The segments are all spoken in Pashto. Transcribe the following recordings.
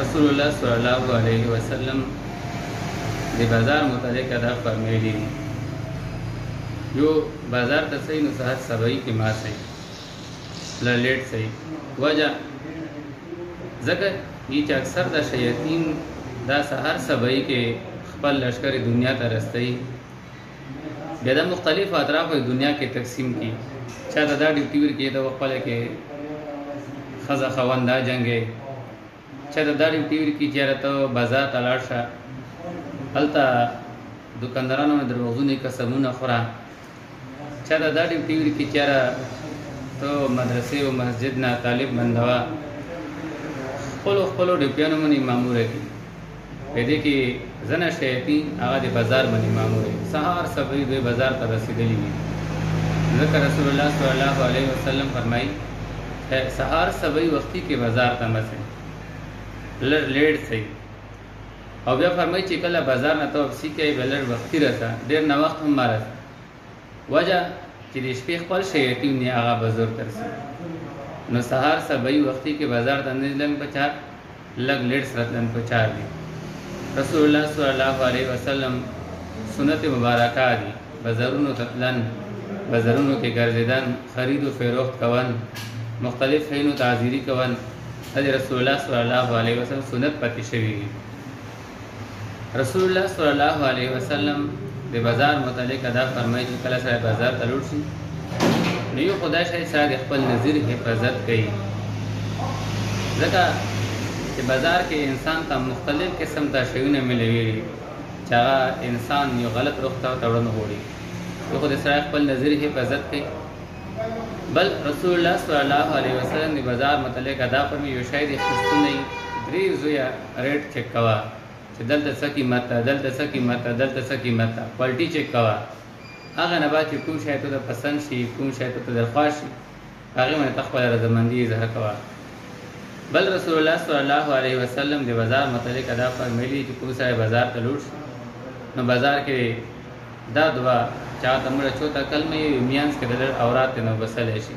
رسول الله صلی الله علیه وسلم د بازار متعلق دا فرمایلی دي یو بازار ته صحیح نو سحر سبعی کې ما صحیح لا لیټ صحیح وجه ځکه چې اکثر د شیاطین دا سحر سبعی کې خپل لشکر دنیا ته رسي بیا د مختلفو اطرافو د دنیا کې تقسیم کی چا ته دا ډیوټي ورکړي ته خپل کې خزه خواندا جنگي چا ته دا ډیوټي ورکړي چې راته بازار ته لاړ شه هلته دکاندارانو نه دروغونه قسمونه خورا چا ته دا ډیوټي ورکړي چې را ته مدرسې او مسجد نه طالب بندوا خپل خپل ډیوټیانو باندې مامور کی په دې کې ځنه شیطي هغه د بازار باندې مامور دی سهار سبري دوی بازار ته رسیدلی وي ځکه رسول الله صلی الله علیه وسلم فرمایي سهار سبري وختي کې بازار ته مسه لر لیډ سي او بیا فرمایي چې کله بازار نه توب سي کې بلر وختي راځه ډیر نه وخت هم مرز وجه چې د شپې خپل شیاطین دی هغه به زور ترسي نو سهار سبعي وختي کې بازار ته نه لن په چار لګ لیټ سره لن په چار دی رسول الله صلی الله علیه وسلم سنت مبارکه دي بازارونو ته تلن بازارونو کې ګرځیدن خرید او فروخت کول مختلف شیونو تعذیری کول د رسول الله صلی الله علیه وسلم سنت پاتې شوی دی رسول الله صلی الله علیه وسلم د بازار متعلق دا فرمایي چې کله سره بازار ته لوټ شي نو یو خدای شي چې د خپل نظر حفاظت کوي ځکه چې بازار کې انسان ته مختلف قسم ته شیونه ملوي چې هغه انسان یو غلط روخ ته تړون غوړي یو خدای سره خپل نظر حفاظت کوي بل رسول الله صلی الله علیه وسلم د بازار متعلق دا فرمایي یو شی د خستونه درې زویا ریټ چیک کوا چې دلته څه قیمت ده دلته څه قیمت ده دلته څه قیمت ده کوالټي چیک کوا هغه نه بعد چې کوم شی ته پسند شي کوم شی ته د خوښ شي هغه باندې تخپل رضامندي اظهار کوا بل رسول الله صلی الله علیه وسلم د بازار متعلق ادا فرمایلی چې کوم سره بازار ته لوټ شي نو بازار کې دا دوا چاته مړه چوتا کلمه یې میانس کې دلر اورات نه وسلې شي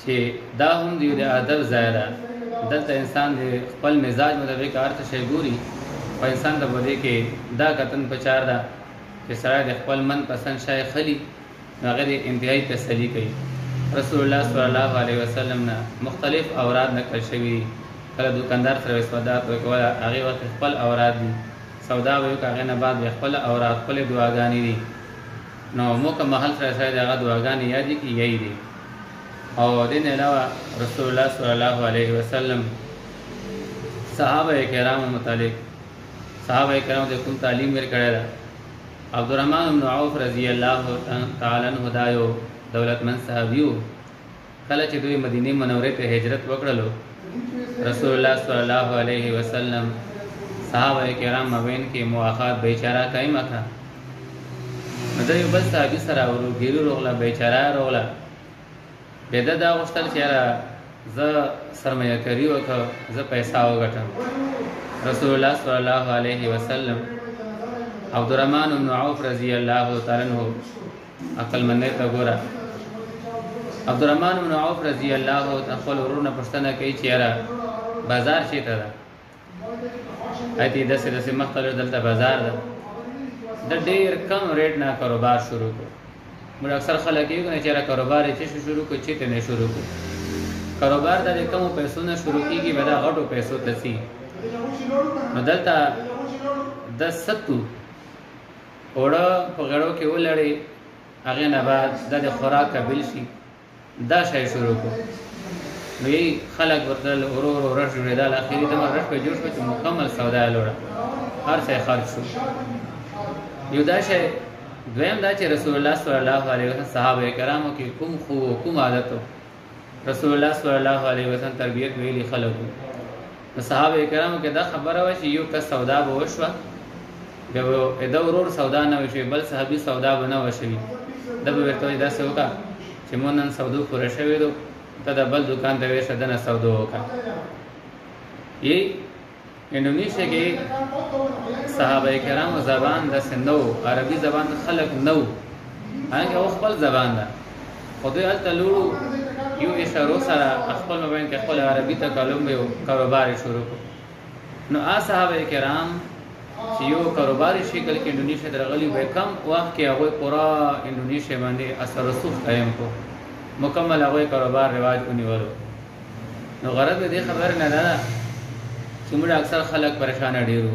چې دا هم دیو د ادب ځای ده دلته انسان د خپل مزاج مطابق هر څه شی ګوري په انسان ته بده کې دا کتن پچار ده چې سره د خپل من پسند شای خلی هغه د انتهایی تسلی کوي رسول الله صلی الله علیه وسلم نه مختلف اوراد نقل شوی کله دکاندار سره سودا کوي کوله هغه وخت خپل اوراد دي سودا وي هغه نه بعد خپل اوراد خپل دعاګانې دي نو موکه محل سره سره دغه دعاګانې یاد کی یی دي او دین علاوه رسول الله صلی الله علیه وسلم صحابه کرام متعلق صحابه کرام د کوم تعلیم ورکړی دا عبدالرحمن بن عوف رضی الله تعالی عنہ دا یو دولتمن صحابیو کله چې دوی مدینه منوره ته هجرت وکړلو رسول الله صلی الله علیه وسلم صحابه کرام مبین کې مواخات بیچاره قائمه کړه نو دا یو بل صحابي سره ورو ګیرو روغله بیچاره روغله به دا دا غوښتل چې را زه سرمایه کاری وکړه زه پیسې وګټم رسول الله صلی الله علیه وسلم عبد الرحمن بن عوف رضی الله تعالی عنہ عقل منه ته ګوره عبد الرحمن بن عوف رضی الله تعالی خپل ورونه پښتنه کوي چې را بازار شي ته اتی دسه دسه مختلف دلته بازار ده د ډیر کم ریټ نه کاروبار شروع کو موږ اکثر خلک یو نه چیرې کاروبار یې چې شروع کو چې ته نه شروع کو کاروبار د کم پیسو نه شروع کیږي بیا غټو پیسو ته سي نو دلته د ستو اوړه په غړو کې ولړې هغه نه بعد د خوراک قابل شي دا شای شروع کو نو یی خلک ورته ورو ورو رش جوړېدل اخیری دمر رش په جوړ شو چې مکمل سودا یې لوړه هر څه خرج شو یو دا شی دویم دا چې رسول الله صلی الله علیه وسلم صحابه کرامو کې کوم خو کوم عادتو رسول الله صلی الله علیه وسلم تربیت ویلي خلکو د صحابه کرامو کې دا خبره وه چې یو کس سودا به وشوه بیا به د ورور سودا نه وشوي بل صحابي سودا به نه وشوي د به ورته وایي داسې وکړه چې مونږ نن سودو پوره شوی دو ته د بل دکان ته ویسه دنه سودو وکړه یی انډونیشیا کې صحابه کرامو زبان د سندو عربي زبان خلق نو هغه خپل زبان ده خو دوی هلته لوړو یو اشارو سره خپل مبین کې خپل عربي تکلم یو کاروبار شروع کړ نو آ صحابه کرام چې یو کاروباري شکل کې انډونیشیا ته راغلي وای کم وخت کې هغوی پوره انډونیشیا باندې اثر رسوخ قایم کړو مکمل هغوی کاروبار رواج ونیولو نو غرض دې خبره نه ده چې موږ اکثر خلک پریشان ډیرو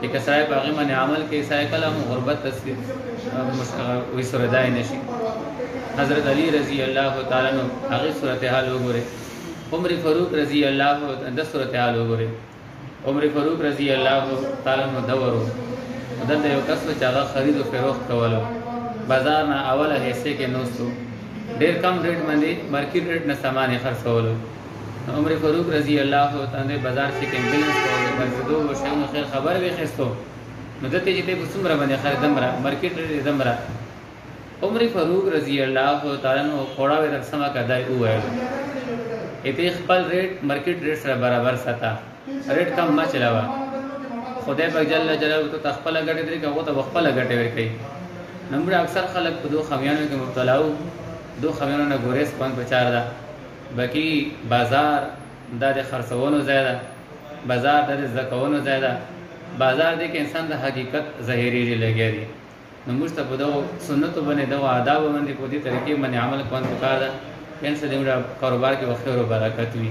چې که صاحب هغه باندې عمل کوي صاحب کله هم غربت تسلیم وي سره ځای نشي حضرت علی رضی الله تعالی نو هغه صورتحال وګوره عمر فاروق رضی الله د صورتحال وګوره عمر فاروق رضی الله تعالی نو دورو دلته یو کس چې هغه خرید او فروخت کولو بازار نه اوله حصے کې نوستو ډیر کم ریټ باندې مارکیټ ریټ نه سامان خرڅولو عمر فاروق رضی الله تعالی بازار کې کمبلنس او د مرزدو او شیونو خیر خبر وې خستو نو دته چې ته څومره باندې خرید دمره مارکیټ لري دمره عمر فاروق رضی الله تعالی نو خوړا وې تر سما کدای و وایو اته خپل ریټ مارکیټ ریټ سره برابر ساته ریټ کم ما چلاوا خدای په جل جلاله ته خپل غټې درې کوو ته خپل غټې ورکې نمبر اکثر خلک په دوه خمیانو کې مبتلا وو دوه خمیانو نه ګورې سپن په چار ده بکی بازار دا د خرڅونو ځای ده بازار دا د زده کونو ځای ده بازار دی که انسان د حقیقت ظاهریږي لګیا دي نو موږ ته په دغو سنتو باندې دغو آدابو باندې په دې طریقې باندې عمل کول پکار ده انشاءالله زموږ کاروبار کې به خیر و برکت وي